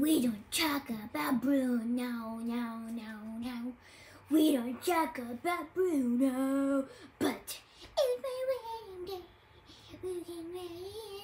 We don't talk about Bruno, no, no, no. We don't talk about Bruno, but if my way, we can wait.